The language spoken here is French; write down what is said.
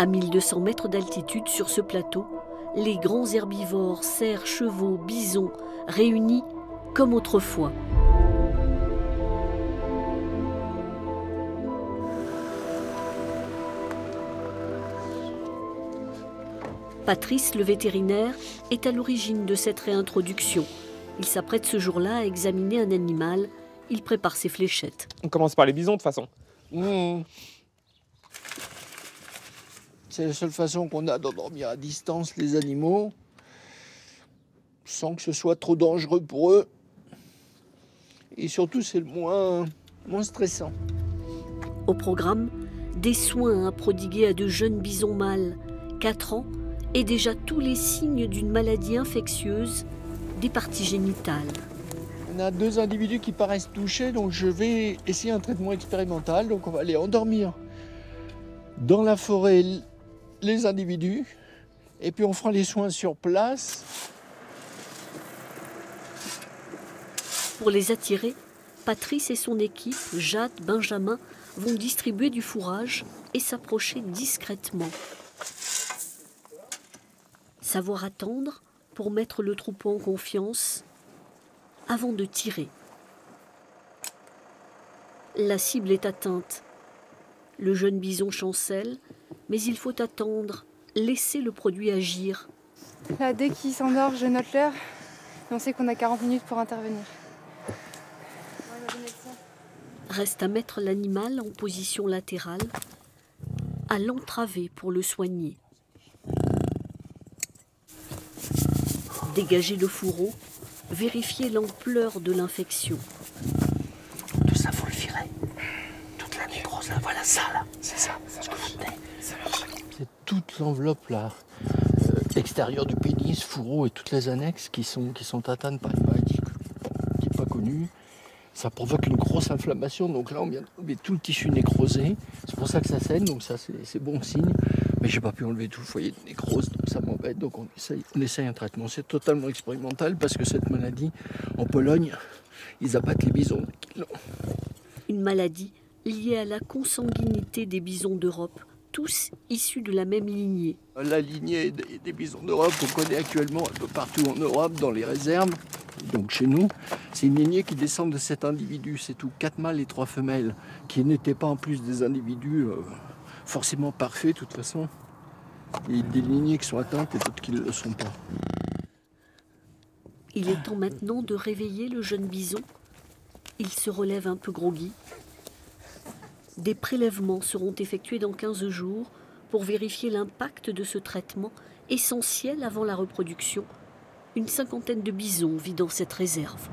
À 1200 mètres d'altitude sur ce plateau, les grands herbivores, cerfs, chevaux, bisons, réunis comme autrefois. Patrice, le vétérinaire, est à l'origine de cette réintroduction. Il s'apprête ce jour-là à examiner un animal. Il prépare ses fléchettes. On commence par les bisons de toute façon. Mmh. C'est la seule façon qu'on a d'endormir à distance les animaux, sans que ce soit trop dangereux pour eux. Et surtout, c'est le moins, moins stressant. Au programme, des soins à prodiguer à de jeunes bisons mâles, 4 ans, et déjà tous les signes d'une maladie infectieuse des parties génitales. On a deux individus qui paraissent touchés, donc je vais essayer un traitement expérimental. Donc on va aller endormir dans la forêt les individus et puis on fera les soins sur place. Pour les attirer, Patrice et son équipe, Jade, Benjamin, vont distribuer du fourrage et s'approcher discrètement. Savoir attendre pour mettre le troupeau en confiance avant de tirer. La cible est atteinte. Le jeune bison chancelle mais il faut attendre, laisser le produit agir. Là, dès qu'il s'endort, je note l'heure on sait qu'on a 40 minutes pour intervenir. Reste à mettre l'animal en position latérale, à l'entraver pour le soigner. Dégager le fourreau, vérifier l'ampleur de l'infection. Tout ça, faut le virer. Toute la nécrose, là, voilà ça, là. C'est ça, c'est ce que vous c'est toute l'enveloppe là, euh, extérieure du pénis, fourreau et toutes les annexes qui sont, qui sont atteintes par une maladie qui n'est pas connue. Ça provoque une grosse inflammation, donc là on vient d'enlever tout le tissu nécrosé. C'est pour ça que ça saigne, donc ça c'est bon signe. Mais j'ai pas pu enlever tout le foyer de nécrose, donc ça m'embête. Donc on essaye, on essaye un traitement. C'est totalement expérimental parce que cette maladie, en Pologne, ils abattent les bisons Une maladie liée à la consanguinité des bisons d'Europe tous issus de la même lignée. La lignée des, bisons d'Europe qu'on connaît actuellement un peu partout en Europe, dans les réserves, donc chez nous, c'est une lignée qui descend de cet individu, c'est tout, quatre mâles et trois femelles, qui n'étaient pas en plus des individus euh, forcément parfaits de toute façon. Il y a des lignées qui sont atteintes et d'autres qui ne le sont pas. Il est temps maintenant de réveiller le jeune bison. Il se relève un peu groggy, des prélèvements seront effectués dans 15 jours pour vérifier l'impact de ce traitement essentiel avant la reproduction. Une cinquantaine de bisons vit dans cette réserve.